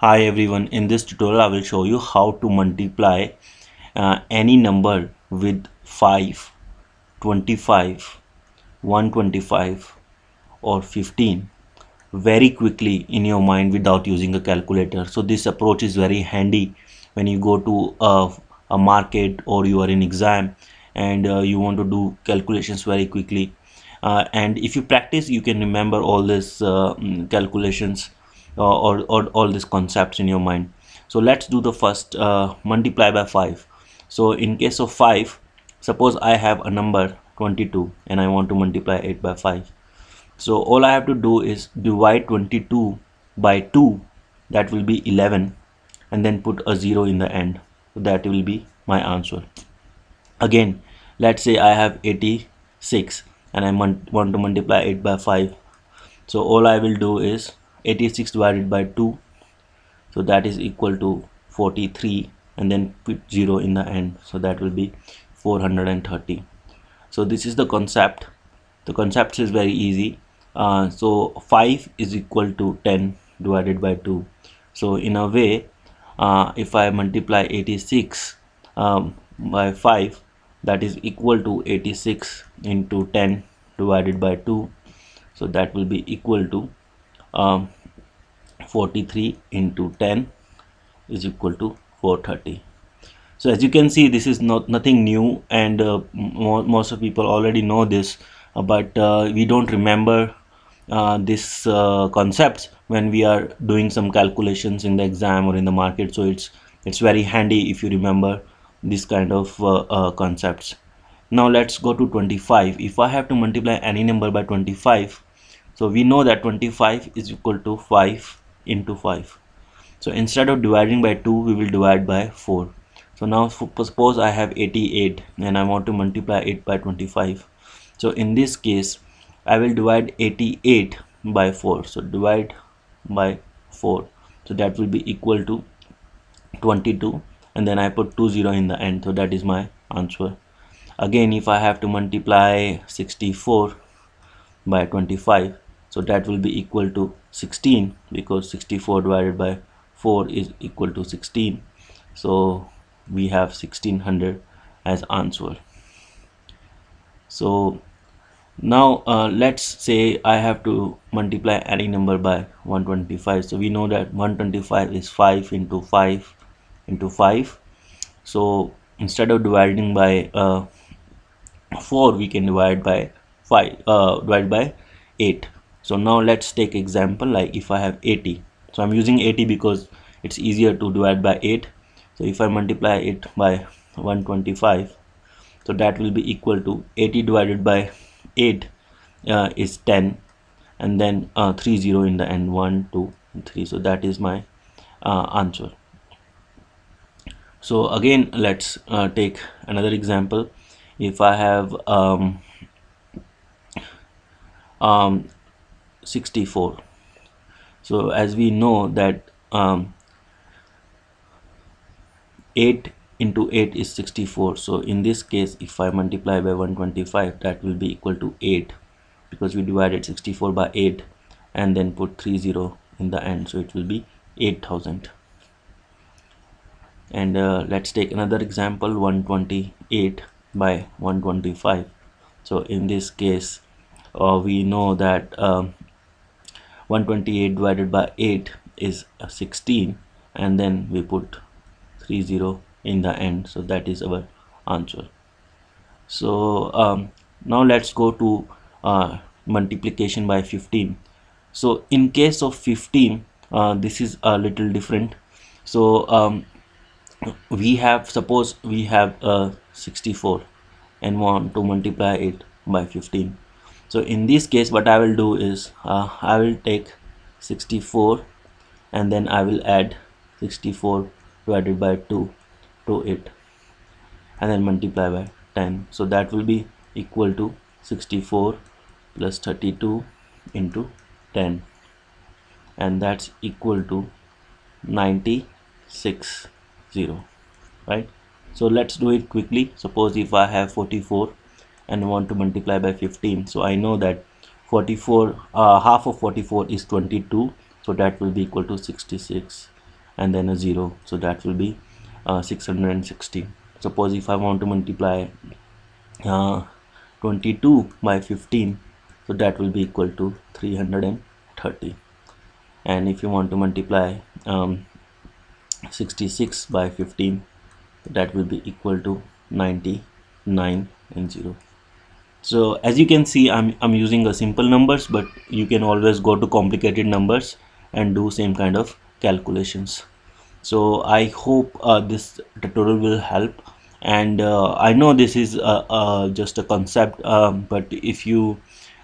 Hi everyone, in this tutorial I will show you how to multiply uh, any number with 5, 25, 125 or 15 very quickly in your mind without using a calculator. So this approach is very handy when you go to a, a market or you are in exam and uh, you want to do calculations very quickly uh, and if you practice you can remember all these uh, mm, calculations or, or all these concepts in your mind. So let's do the first uh, multiply by 5 so in case of 5 suppose I have a number 22 and I want to multiply it by 5 so all I have to do is divide 22 by 2 that will be 11 and then put a 0 in the end. So that will be my answer. Again let's say I have 86 and I want to multiply it by 5 so all I will do is 86 divided by 2 so that is equal to 43 and then put 0 in the end. So that will be 430 so this is the concept. The concept is very easy. Uh, so 5 is equal to 10 divided by 2 so in a way uh, if I multiply 86 um, by 5 that is equal to 86 into 10 divided by 2 so that will be equal to um, 43 into 10 is equal to 430 so as you can see this is not nothing new and uh, mo most of people already know this uh, but uh, we don't remember uh, this uh, concepts when we are doing some calculations in the exam or in the market. So it's it's very handy if you remember this kind of uh, concepts. Now let's go to 25 if I have to multiply any number by 25 so we know that 25 is equal to 5 into 5 so instead of dividing by 2 we will divide by 4 so now suppose I have 88 and I want to multiply it by 25 so in this case I will divide 88 by 4 so divide by 4 so that will be equal to 22 and then I put 2 0 in the end. So that is my answer. Again if I have to multiply 64 by 25 so that will be equal to 16 because 64 divided by 4 is equal to 16 so we have 1600 as answer. So now uh, let's say I have to multiply any number by 125 so we know that 125 is 5 into 5 into 5 so instead of dividing by uh, 4 we can divide by 5 uh, divide by 8 so now let's take example like if I have 80 so I'm using 80 because it's easier to divide by 8 so if I multiply it by 125 so that will be equal to 80 divided by 8 uh, is 10 and then uh, 3 0 in the end 1 2 3 so that is my uh, answer. So again let's uh, take another example. If I have um, um, 64 so as we know that um, 8 into 8 is 64 so in this case if I multiply by 125 that will be equal to 8 because we divided 64 by 8 and then put 30 in the end. So it will be 8000 and uh, let's take another example 128 by 125 so in this case uh, we know that um, 128 divided by 8 is 16 and then we put 30 in the end. So that is our answer. So um, now let's go to uh, multiplication by 15 so in case of 15 uh, this is a little different. So um, we have suppose we have uh, 64 and want to multiply it by 15 so in this case what I will do is uh, I will take 64 and then I will add 64 divided by 2 to it and then multiply by 10 so that will be equal to 64 plus 32 into 10 and that's equal to 96 0 right? So let's do it quickly. Suppose if I have 44 and want to multiply by 15 so I know that 44 uh, half of 44 is 22 so that will be equal to 66 and then a 0 so that will be uh, 660 suppose if I want to multiply uh, 22 by 15 so that will be equal to 330 and if you want to multiply um, 66 by 15 that will be equal to 99 and 0 so as you can see I'm, I'm using a simple numbers but you can always go to complicated numbers and do same kind of calculations. So I hope uh, this tutorial will help. And uh, I know this is uh, uh just a concept um, but if you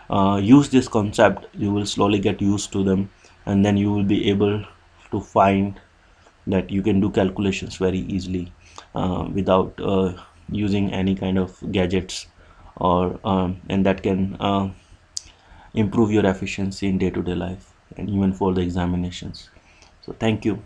uh, use this concept you will slowly get used to them. And then you will be able to find that you can do calculations very easily uh, without using any kind of gadgets or um, and that can uh, improve your efficiency in day-to-day -day life and even for the examinations. So thank you